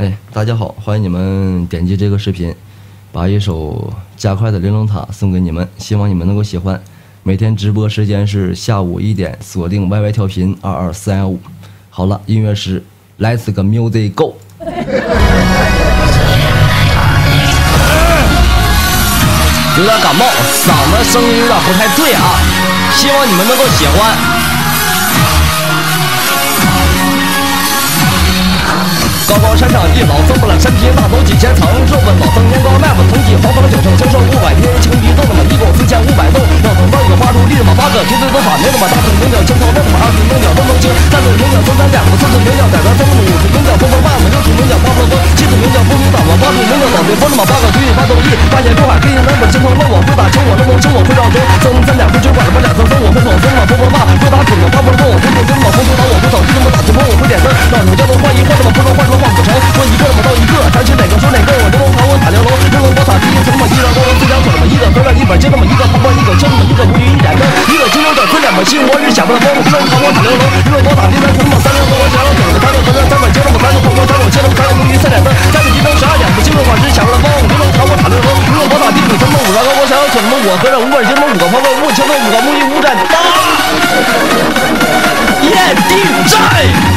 哎，大家好，欢迎你们点击这个视频，把一首加快的《玲珑塔》送给你们，希望你们能够喜欢。每天直播时间是下午一点，锁定 YY 调频二二四幺五。好了，音乐是 Let's Go Music Go。有点感冒，嗓子声音有点不太对啊，希望你们能够喜欢。高高山上一老僧，不了身披大斗几千层。若问老僧年高迈不同体，黄方九成承受五百天，青皮豆那么一共四千五百豆。老僧造一个花竹，立他妈八个绝对的法，没那么大声，牛角青头，那他妈二十牛角风风轻，三次牛角三三两，四次牛角改革三五，五次牛角风风慢，六次牛角八风风，七次牛角风风打我，八次牛角倒霉，风他妈八个绝对发动力，八千多海黑南北青头，那我会打青我那风青我会绕中，僧三两会酒馆他妈两层僧我会走僧嘛风风骂，会打土嘛八风风我会做跟嘛风风打我会扫地他妈打青风我会点灯，老牛叫他换一换他妈不能金牛角分两个心，我是想不到风，玲珑塔我塔玲珑，玲珑宝塔第三层我，三张高楼两张腿嘛，三个合上三本接那么三个旁观三个切那么三个无语三盏灯，三个金灯十二点嘛，金龙法师想不到风，玲珑塔我塔玲珑，玲珑宝塔第五层嘛，五张高楼三张腿嘛，我合上五本接那么五个旁观五青嘛五个木鱼五盏灯，验地寨。